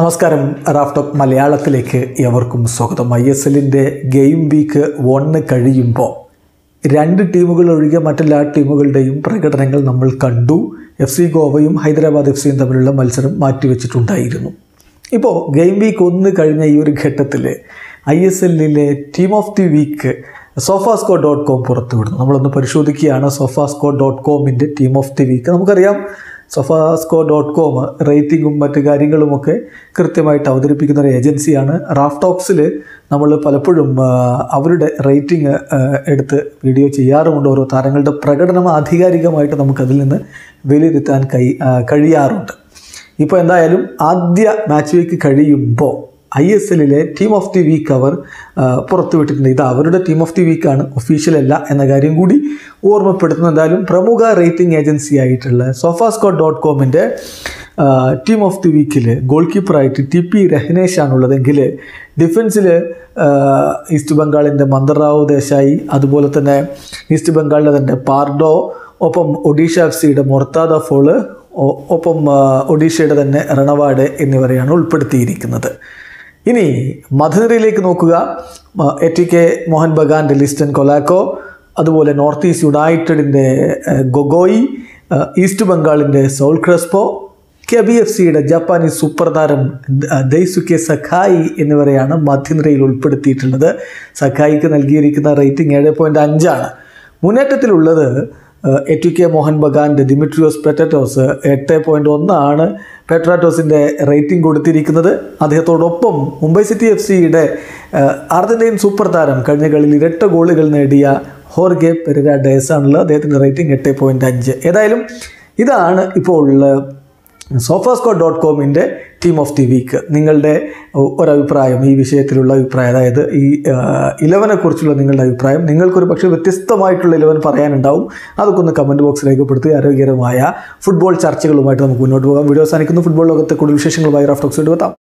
നമസ്കാരം. റാഫ്റ്റോക്ക് മലയാളത്തിലേക്ക് എവർക്കും സ്വാഗതം. ഐ എസ് എല്ലിന്റെ ഗെയിം വീക്ക് വണ്ണ് കഴിയുമ്പോൾ രണ്ട് ടീമുകൾ ഒഴികെ മറ്റെല്ലാ ടീമുകളുടെയും പ്രകടനങ്ങൾ നമ്മൾ കണ്ടു. എഫ് സി ഗോവയും ഹൈദരാബാദ് എഫ് സിയും തമ്മിലുള്ള മത്സരം മാറ്റിവെച്ചിട്ടുണ്ടായിരുന്നു. ഇപ്പോൾ ഗെയിം വീക്ക് ഒന്ന് കഴിഞ്ഞ ഈ ഒരു ഘട്ടത്തിൽ I S എല്ലിലെ team of the week Sofascore dot com പുറത്തുവിടുന്നു. നമ്മളൊന്ന് പരിശോധിക്കുകയാണ്. സോഫാസ്കോ ഡോട്ട് കോമിന്റെ ടീം ഓഫ് ദി വീക്ക്. നമുക്കറിയാം സൊഫാസ്കോ ഡോട്ട് കോം റേറ്റിങ്ങും മറ്റു കാര്യങ്ങളുമൊക്കെ കൃത്യമായിട്ട് അവതരിപ്പിക്കുന്ന ഒരു ഏജൻസിയാണ്. റാഫ്റ്റോക്സിൽ നമ്മൾ പലപ്പോഴും അവരുടെ റേറ്റിംഗ് എടുത്ത് വീഡിയോ ചെയ്യാറുമുണ്ട്. ഓരോ താരങ്ങളുടെ പ്രകടനം ആധികാരികമായിട്ട് നമുക്കതിൽ നിന്ന് വിലയിരുത്താൻ കഴിയാറുണ്ട്. ഇപ്പോൾ എന്തായാലും ആദ്യ മാച്ച് വീക്ക് കഴിയുമ്പോൾ ഐ എസ് എല്ലിലെ ടീം ഓഫ് ദി വീക്ക് അവർ പുറത്തുവിട്ടിട്ടുണ്ട്. ഇത് അവരുടെ ടീം ഓഫ് ദി വീക്കാണ് ഒഫീഷ്യൽ അല്ല എന്ന കാര്യം കൂടി ഓർമ്മപ്പെടുത്തുന്നു. എന്തായാലും പ്രമുഖ റേറ്റിംഗ് ഏജൻസി ആയിട്ടുള്ള സോഫാസ്കോ ഡോട്ട് കോമിന്റെ ടീം ഓഫ് ദി വീക്കിൽ ഗോൾ കീപ്പറായിട്ട് ടി പി രഹ്നേഷ് ആണുള്ളതെങ്കിൽ ഡിഫൻസിൽ ഈസ്റ്റ് ബംഗാളിന്റെ മന്ദറാവു ദേശായി അതുപോലെ തന്നെ ഈസ്റ്റ് ബംഗാളിലെ തന്നെ പാർഡോ ഒപ്പം ഒഡീഷ എഫ് സിയുടെ മൊർത്താദ ഫോൾ ഒപ്പം ഒഡീഷയുടെ തന്നെ റണവാഡ് എന്നിവരെയാണ് ഉൾപ്പെടുത്തിയിരിക്കുന്നത്. ഇനി മധുരയിലേക്ക് നോക്കുക. എ ടി കെ മോഹൻ ബഗാന്റെ ലിസ്റ്റൻ കൊലാക്കോ അതുപോലെ നോർത്ത് ഈസ്റ്റ് യുണൈറ്റഡിന്റെ Gogoi East ബംഗാളിന്റെ Sol Crespo K B F സിയുടെ ജപ്പാനീസ് സൂപ്പർ താരം ദൈസുക്കെ സഖായി എന്നിവരെയാണ് മധ്യനിരയിൽ ഉൾപ്പെടുത്തിയിട്ടുള്ളത്. സഖായിക്ക് നൽകിയിരിക്കുന്ന റേറ്റിംഗ് ഏഴ് പോയിന്റ് അഞ്ചാണ്. മുന്നേറ്റത്തിലുള്ളത് എ ടി കെ മോഹൻ ബഗാന്റെ ദിമിട്രിയോസ് പെറ്ററ്റോസ് എട്ട് പോയിന്റ് ഒന്നാണ് പെട്രാറ്റോസിന്റെ റേറ്റിംഗ് കൊടുത്തിരിക്കുന്നത്. അദ്ദേഹത്തോടൊപ്പം മുംബൈ സിറ്റി എഫ് സിയുടെ അർജന്റീൻ സൂപ്പർ താരം കഴിഞ്ഞ കളിയിൽ ഇരട്ട ഗോളുകൾ നേടിയ ഹോർഗെ പെരര ഡേസാണുള്ളത്. അദ്ദേഹത്തിന്റെ റേറ്റിംഗ് എട്ട് പോയിന്റ് അഞ്ച്. ഏതായാലും ഇതാണ് ഇപ്പോൾ സോഫാസ്കോ ഡോട്ട് കോമിന്റെ തീം ഓഫ് ദി വീക്ക് നിങ്ങളുടെ ഒരഭിപ്രായം ഈ വിഷയത്തിലുള്ള അഭിപ്രായം അതായത് ഈ ഇലവനെക്കുറിച്ചുള്ള നിങ്ങളുടെ അഭിപ്രായം നിങ്ങൾക്കൊരു പക്ഷേ വ്യത്യസ്തമായിട്ടുള്ള ഇലവൻ പറയാനുണ്ടാവും. അതൊക്കെ ഒന്ന് കമന്റ് ബോക്സിൽ രേഖപ്പെടുത്തി ആരോഗ്യകരമായ ഫുട്ബോൾ ചർച്ചകളുമായിട്ട് നമുക്ക് മുന്നോട്ട് പോകാം. വീഡിയോ അവസാനിക്കുന്നു. ഫുട്ബോൾ ലോകത്തെ കൂടുതൽ വിശേഷങ്ങളുമായി റാഫ്റ്റോക്സ് എടുത്താം